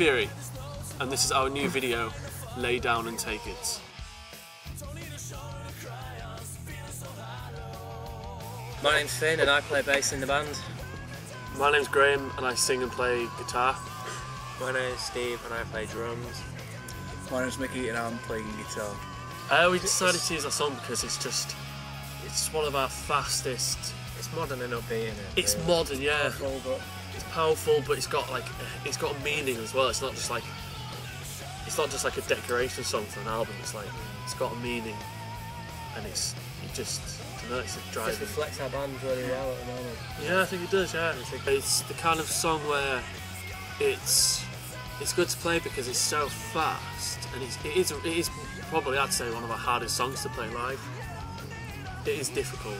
Tidal Fury, and this is our new video, Lay Down and Take It. My name's Finn and I play bass in the band. My name's Graham, and I sing and play guitar. My name's Steve and I play drums. My name's Mickey and I'm playing guitar. Uh, we decided to use that song because it's just, it's one of our fastest. It's modern and upbeat, isn't it? It's modern, yeah. Roll, but It's powerful, but it's got like, it's got a meaning as well. It's not just like, it's not just like a decoration song for an album. It's like, it's got a meaning, and it's, it just, I don't know, it's a It reflects our band really well at the moment. Yeah, I think it does. Yeah, it's the kind of song where it's it's good to play because it's so fast, and it's, it is it is probably I'd say one of the hardest songs to play live. It is difficult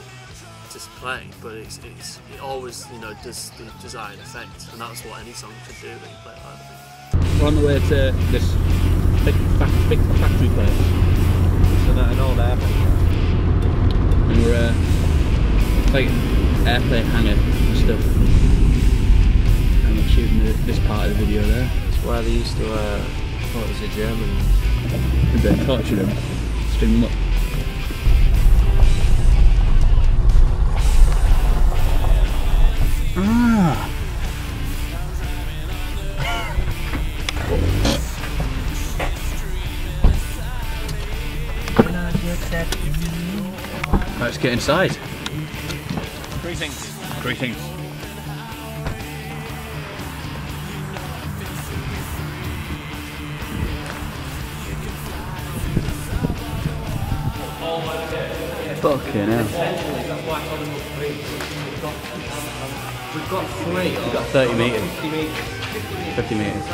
to play, but it's, it's it always you know does the desired effect, and that's what any song should do when you play it live. I think. We're on the way to this big, fac- big factory place. So that an old airplane. And we're uh, like airplane hangar and stuff. And we're shooting the, this part of the video there. It's where they used to, uh, what was it, German? And then torture them, string them up. Ah! Let's get inside. greetings. Greetings. Fucking hell. We've got three. We've got 30 metres. 50 metres.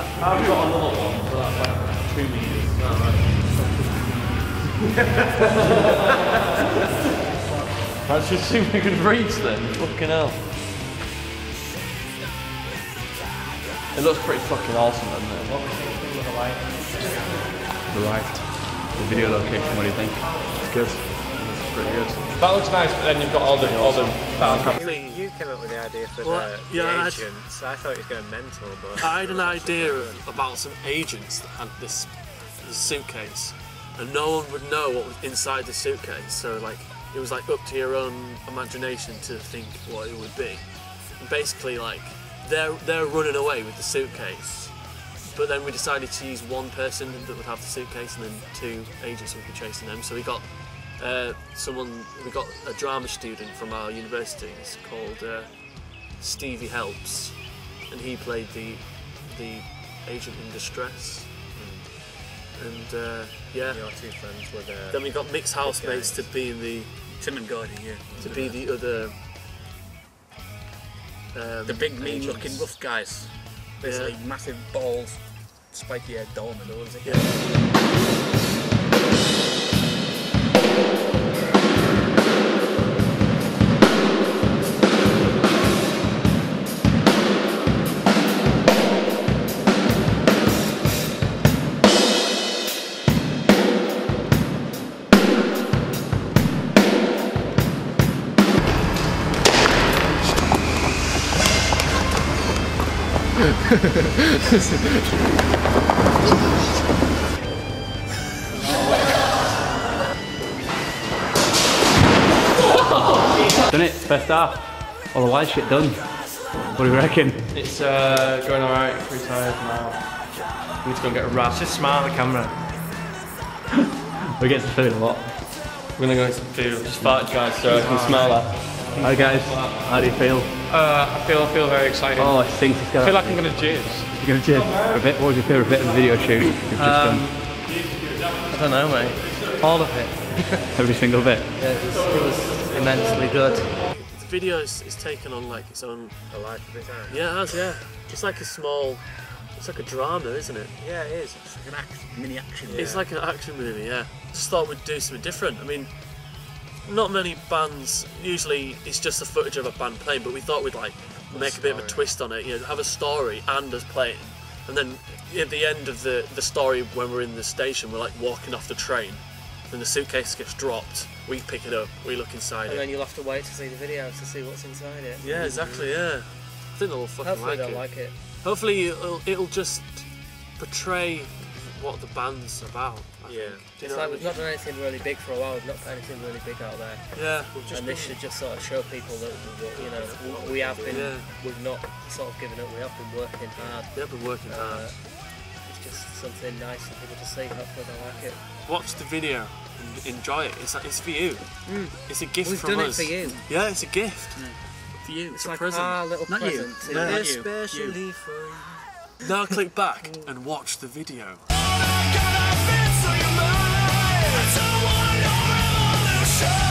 That's just see we could reach then. Fucking hell. It looks pretty fucking awesome, doesn't it? The light. The video location, what do you think? It's good. It's pretty good. That looks nice, but then you've got all the all the You, you came up with the idea for Well, the, yeah, the I'd- agents. I thought it was going mental, but I had an idea of, about some agents that had this, this suitcase, and no one would know what was inside the suitcase. So like, it was like up to your own imagination to think what it would be. And basically, like, they're they're running away with the suitcase, but then we decided to use one person that would have the suitcase, and then two agents would be chasing them. So we got. Uh, someone we got a drama student from our university it's called uh, Stevie Helps and he played the the agent in distress. And uh, yeah, your two friends were the. then we got mixed housemates to be in the Tim and Gordy, yeah. to be the other. Um, The big mean-looking rough guys. Basically Yeah. massive balls, spiky haired dolmen. What was it? Yeah. Done it, first half. All the wild shit done. What do you reckon? It's uh, going alright, pretty tired now. We need to go and get a wrap. Just smile at the camera. We get to food a lot. We're gonna go get some food. Just farted guys so I can smell that. Hi guys, how do you feel? Uh, I feel I feel very excited. Oh, I think It's I got feel like I'm gonna jizz. You're gonna cheers for a bit. What was your favourite bit of the video shoot you've just Um, done? I don't know, mate. All of it. Every single bit. Yeah, it, was, it was immensely good. The video is, is taken on like its own. The life of its own. Yeah, it has. Yeah, it's like a small. It's like a drama, isn't it? Yeah, it is. It's like an action, mini action. It's like an action movie, yeah. Just thought we'd do something different. I mean, not many bands. Usually, it's just the footage of a band playing, but we thought we'd like make a bit of a twist on it. You know, have a story and us playing, and then at the end of the the story, when we're in the station, we're like walking off the train, and the suitcase gets dropped. We pick it up. We look inside And then you'll have to wait to see the video to see what's inside it. Yeah, exactly. Yeah. I think they'll fucking Hopefully like they'll it. like it. hopefully it'll, it'll just portray what the band's about. I Yeah. think. It's like we've not done anything really big for a while. We've not put anything really big out there. Yeah, we've just and this should just sort of show people that you know we- we have been Yeah. we've not sort of given up we have been working hard they've been working uh, hard. it's just something nice for people to see hopefully they like it Watch the video and enjoy it. It's, it's for you. It's a gift Mm. we've from done us. it for you Yeah, it's a gift. For you. it's a like present. our little Not present to No, you. not you. especially for you Now click back and watch the video. It's a one revolution.